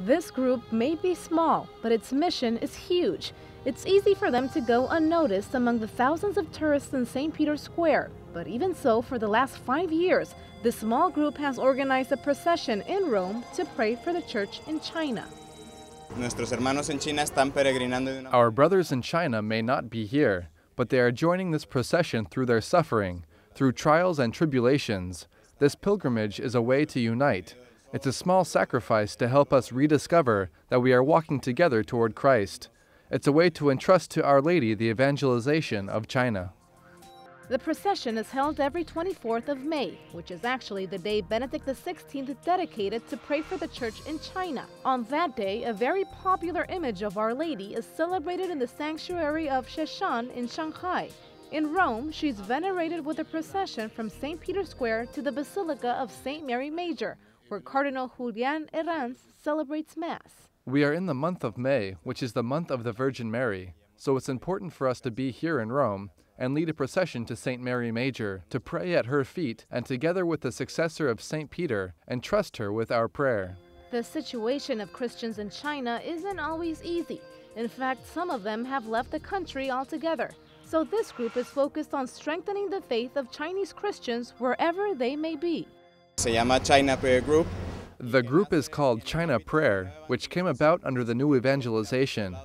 This group may be small, but its mission is huge. It's easy for them to go unnoticed among the thousands of tourists in St. Peter's Square. But even so, for the last five years, this small group has organized a procession in Rome to pray for the church in China. Our brothers in China may not be here, but they are joining this procession through their suffering, through trials and tribulations. This pilgrimage is a way to unite. It's a small sacrifice to help us rediscover that we are walking together toward Christ. It's a way to entrust to Our Lady the evangelization of China. The procession is held every 24th of May, which is actually the day Benedict XVI dedicated to pray for the church in China. On that day, a very popular image of Our Lady is celebrated in the sanctuary of Sheshan in Shanghai. In Rome, she's venerated with a procession from St. Peter's Square to the Basilica of St. Mary Major, where Cardinal Julian Herranz celebrates Mass. We are in the month of May, which is the month of the Virgin Mary, so it's important for us to be here in Rome and lead a procession to St. Mary Major to pray at her feet and together with the successor of St. Peter entrust her with our prayer. The situation of Christians in China isn't always easy. In fact, some of them have left the country altogether. So this group is focused on strengthening the faith of Chinese Christians wherever they may be. Se llama China Prayer Group. The group is called China Prayer, which came about under the new evangelization.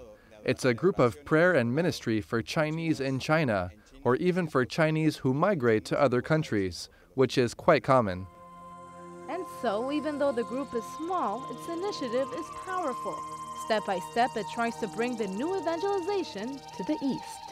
It's a group of prayer and ministry for Chinese in China, or even for Chinese who migrate to other countries, which is quite common. And so, even though the group is small, its initiative is powerful. Step by step, it tries to bring the new evangelization to the East.